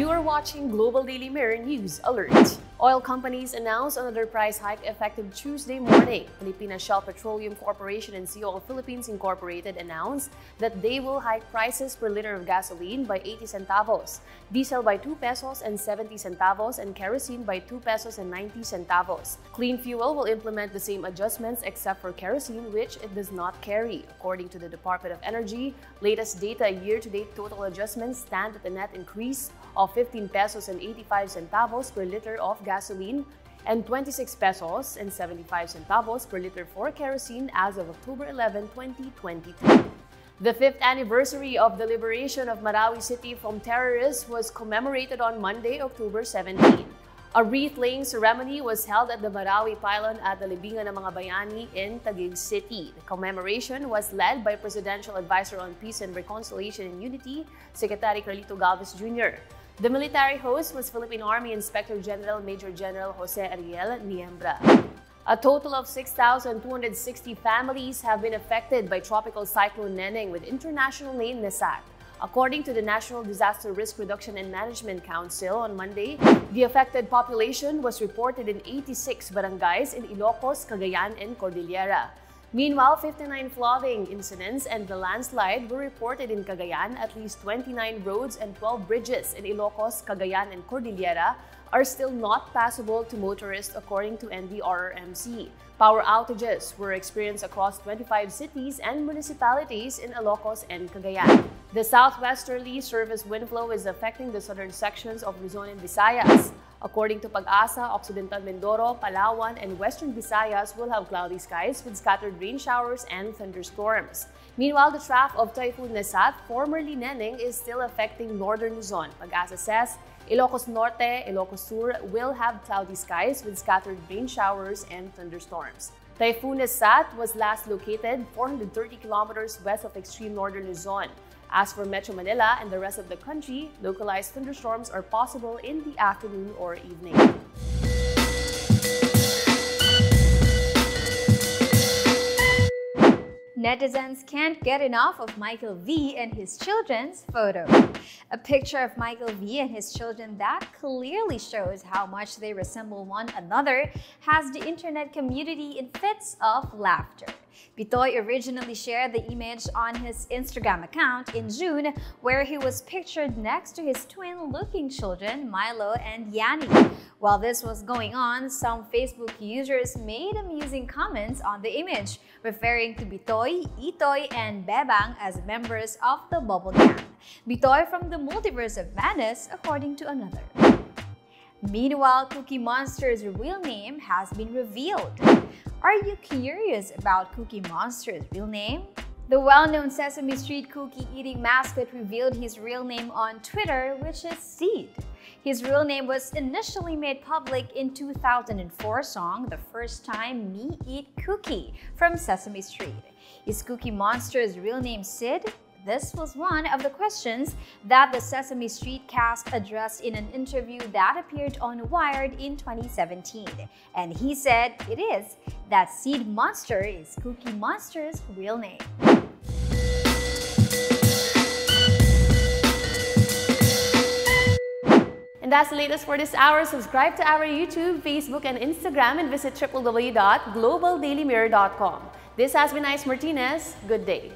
You are watching Global Daily Mirror News Alert. Oil companies announced another price hike effective Tuesday morning. Pilipinas Shell Petroleum Corporation and SeaOil Philippines Incorporated announced that they will hike prices per liter of gasoline by 80 centavos, diesel by 2 pesos and 70 centavos, and kerosene by 2 pesos and 90 centavos. Clean Fuel will implement the same adjustments except for kerosene, which it does not carry. According to the Department of Energy, latest data year-to-date total adjustments stand at a net increase of 15 pesos and 85 centavos per liter of gasoline and 26 pesos and 75 centavos per liter for kerosene as of October 11, 2022. The fifth anniversary of the liberation of Marawi City from terrorists was commemorated on Monday, October 17. A wreath-laying ceremony was held at the Marawi Pylon at the Libingan ng mga Bayani in Taguig City. The commemoration was led by Presidential Advisor on Peace and Reconciliation and Unity, Secretary Carlito Galvez Jr. The military host was Philippine Army Inspector General Major General Jose Ariel Niembra. A total of 6,260 families have been affected by Tropical Cyclone Neneng with international name Nesat. According to the National Disaster Risk Reduction and Management Council on Monday, the affected population was reported in 86 barangays in Ilocos, Cagayan, and Cordillera. Meanwhile, 59 flooding incidents and the landslide were reported in Cagayan. At least 29 roads and 12 bridges in Ilocos, Cagayan, and Cordillera are still not passable to motorists according to NDRRMC. Power outages were experienced across 25 cities and municipalities in Ilocos and Cagayan. The southwesterly surface wind flow is affecting the southern sections of Luzon and Visayas. According to Pag-asa, Occidental Mindoro, Palawan, and Western Visayas will have cloudy skies with scattered rain showers and thunderstorms. Meanwhile, the track of Typhoon Nesat, formerly Neneng, is still affecting northern Luzon. Pag-asa says Ilocos Norte, Ilocos Sur will have cloudy skies with scattered rain showers and thunderstorms. Typhoon Nesat was last located 430 kilometers west of extreme northern Luzon. As for Metro Manila and the rest of the country, localized thunderstorms are possible in the afternoon or evening. Netizens can't get enough of Michael V and his children's photo. A picture of Michael V and his children that clearly shows how much they resemble one another has the internet community in fits of laughter. Bitoy originally shared the image on his Instagram account in June, where he was pictured next to his twin-looking children, Milo and Yanni. While this was going on, some Facebook users made amusing comments on the image, referring to Bitoy, Itoy, and Bebang as members of the Bubble Gang. Bitoy from the Multiverse of Madness, according to another. Meanwhile, Cookie Monster's real name has been revealed. Are you curious about Cookie Monster's real name? The well-known Sesame Street cookie-eating mascot revealed his real name on Twitter, which is Sid. His real name was initially made public in 2004 song The First Time Me Eat Cookie from Sesame Street. Is Cookie Monster's real name Sid? This was one of the questions that the Sesame Street cast addressed in an interview that appeared on Wired in 2017. And he said it is that Sid Monster is Cookie Monster's real name. And that's the latest for this hour. Subscribe to our YouTube, Facebook, and Instagram and visit www.globaldailymirror.com. This has been Ice Martinez. Good day.